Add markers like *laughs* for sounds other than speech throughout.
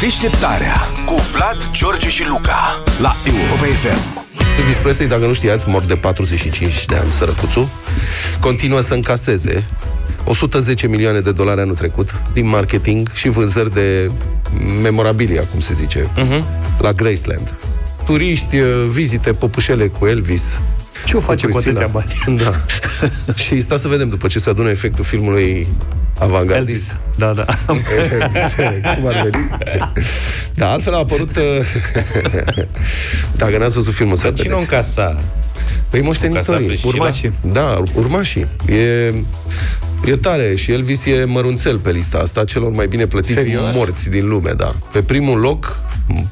Deșteptarea cu Vlad, George și Luca la Europa FM. Elvis Presley, dacă nu știați, mor de 45 de ani, sărăcuțul, continuă să încaseze 110 milioane de dolari anul trecut din marketing și vânzări de memorabilia, cum se zice, uh-huh. la Graceland. Turiști, vizite, popușele cu Elvis, ce o face cu atâția bani? Da. *laughs* și sta să vedem după ce se adună efectul filmului avangardist. Elvis. Da, da. Cum ar veni? Da, altfel a apărut... uh, Dacă n-ați văzut filmul, să Dar cine o vedeți. încasa? Păi moștenitorii. Priscila? Urmașii. Da, urmașii. E, e tare și Elvis e mărunțel pe lista asta celor mai bine plătiți Serios? morți din lume, da. Pe primul loc,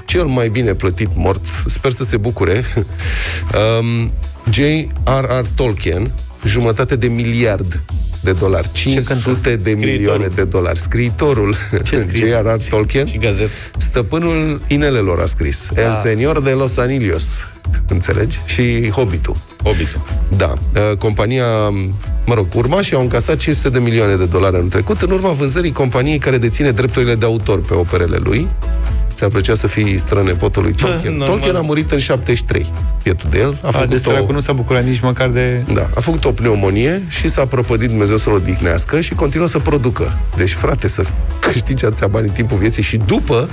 cel mai bine plătit mort, sper să se bucure, *laughs* um, J.R.R. Tolkien, jumătate de miliard de dolari, 500 de Scriitorul. milioane de dolari. Scriitorul Ce *laughs* scrie? J.R.R. Tolkien, Și gazet. stăpânul inelelor a scris. El Senior de Los Anillos, înțelegi? Și Hobbitul. Hobbitul. Da. Uh, Compania, mă rog, urmașii au încasat 500 de milioane de dolari anul trecut în urma vânzării companiei care deține drepturile de autor pe operele lui. Ți-ar plăcea să fii strănepotul lui *laughs* Tolkien. normal. Tolkien a murit în 73. Pietul de el. A A, de făcut, o, săracul nu s-a bucurat nici măcar de... da, a făcut o pneumonie și s-a prăpădit Dumnezeu să-l odihnească și continuă să producă. Deci, frate, să câștigi atâția bani în timpul vieții și după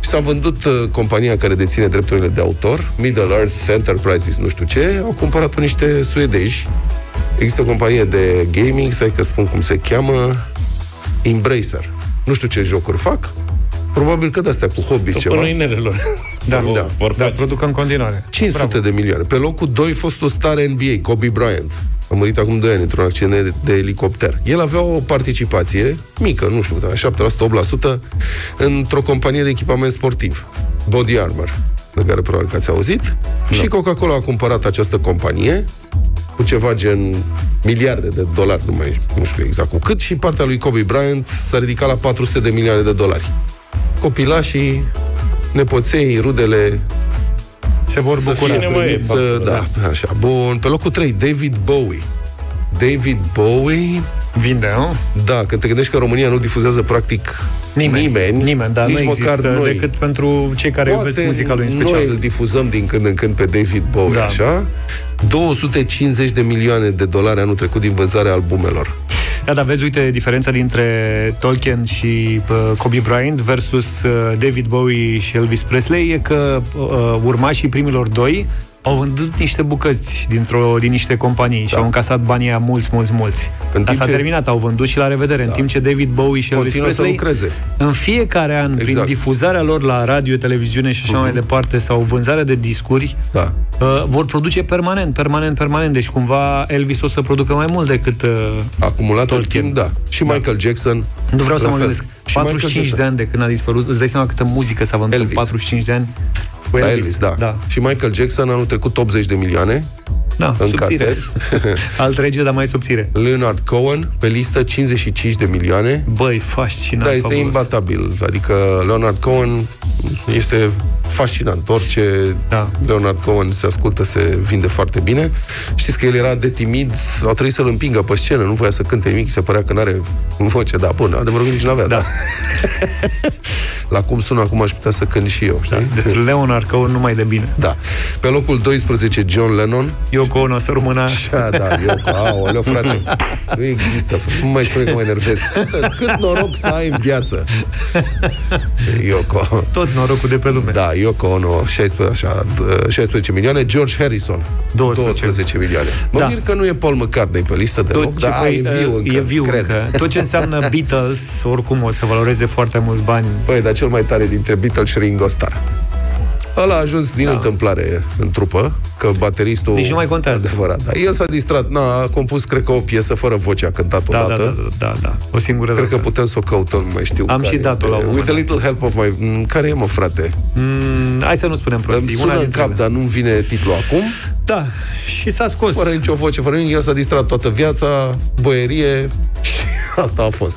și s-a vândut uh, compania care deține drepturile de autor, Middle Earth Enterprises, nu știu ce, au cumpărat-o niște suedeji. Există o companie de gaming, stai că spun cum se cheamă, Embracer. Nu știu ce jocuri fac, Probabil că de-astea cu hobby ceva. Până inelelor. *laughs* Da, Să o da. Vor Dar face. produc în continuare. 500 Bravo. de milioane. Pe locul 2 fostul star NBA, Kobe Bryant. A murit acum 2 ani într-un accident de, de elicopter. El avea o participație mică, nu știu, dar 7%, 8% într-o companie de echipament sportiv, Body Armor, de care probabil că ați auzit. Și Coca-Cola a cumpărat această companie cu ceva gen miliarde de dolari, nu mai nu știu exact cu cât, și partea lui Kobe Bryant s-a ridicat la 400 de milioane de dolari. Copilașii, nepoței, rudele Se vor să bucura. fie Cine mai e primit, pe să, acolo, da, așa. Bun, pe locul 3, David Bowie. David Bowie, Vinde, nu? da, când te gândești că România nu difuzează practic Nimeni. nimeni, Nimeni, dar nici nu măcar există noi. decât pentru cei care iubesc muzica lui în special. noi îl difuzăm din când în când pe David Bowie, Da. așa. 250 de milioane de dolari anul trecut din vânzarea albumelor. Da, dar vezi, uite, diferența dintre Tolkien și uh, Kobe Bryant versus uh, David Bowie și Elvis Presley e că uh, urmașii primilor doi au vândut niște bucăți dintr-o, din niște companii da. și au încasat banii aia mulți, mulți, mulți. În Dar timp s-a ce- terminat, au vândut și la revedere. Da. În timp ce David Bowie și Elvis Continuă să Presley lucreze. în fiecare an, exact. prin Exact. difuzarea lor la radio, televiziune și așa mai departe, sau vânzarea de discuri, Da. uh, vor produce permanent, permanent, permanent. Deci cumva Elvis o să producă mai mult decât uh, Acumulat în Tolkien. timp, da. Și Michael Jackson. Nu vreau să la mă fel. gândesc. Și Michael 45 Jackson. de ani de când a dispărut. Îți dai seama câtă muzică s-a vândut în Elvis. 45 de ani? Cu Da, Elvis, da. da. Și Michael Jackson anul trecut 80 de milioane da în subțire. case. *laughs* Alt rege, dar mai subțire. Leonard Cohen pe listă 55 de milioane. Băi, fascinant. Da, este fabulos. imbatabil. Adică Leonard Cohen este fascinant. Orice Da. Leonard Cohen se ascultă, se vinde foarte bine. Știți că el era de timid, au trebuit să-l împingă pe scenă, nu voia să cânte nimic, se părea că n-are voce, da, bun, adevărul că nici n-avea, da. Da. *laughs* La cum sună acum aș putea să cânt și eu, știi? Despre Leonard Cohen numai de bine. Da. Pe locul 12, John Lennon. Eu Cohen o să rămână... Așa, da, eu, aoleu, frate, nu există, nu mai spune că mă enervez. Cât, cât noroc să ai în viață. Yoko. Tot norocul de pe lume. Da, Yoko Ono, 16, așa, d- 16 milioane. George Harrison, 12. 12 milioane. Mă Da. mir că nu e Paul McCartney pe listă de Tot loc, ce, dar păi, e viu încă, e viu cred. încă. Tot ce înseamnă Beatles, oricum o să valoreze foarte mulți bani. Păi, dar cel mai tare dintre Beatles și Ringo Starr. Ăla a ajuns din da. întâmplare în trupă, că bateristul... Nici nu mai contează. Adevărat, da. El s-a distrat, n-a a compus, cred că, o piesă fără voce, a cântat Da, odată. da, da, da, da, da. O singură Cred că dată. putem să o căutăm, nu mai știu Am care și dat-o este. la un moment With a dat. little help of my... Mm, Care e, mă, frate? Mm, hai să nu spunem Îmi prostii. sună în dintre cap, ele. dar nu-mi vine titlul acum. Da, și s-a scos. Fără nicio voce, fără nimic, el s-a distrat toată viața, boierie *laughs* și asta a fost.